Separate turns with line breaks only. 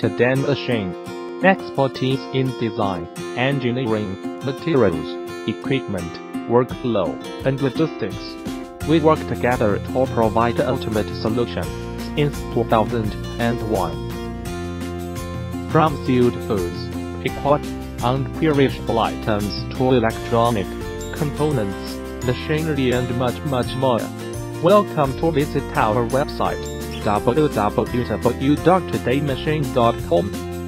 Today Machine. Expertise in design, engineering, materials, equipment, workflow, and logistics. We work together to provide the ultimate solution since 2001. From sealed foods, picked and perishable items to electronic components, machinery and much much more. Welcome to visit our website www.todaymachine.com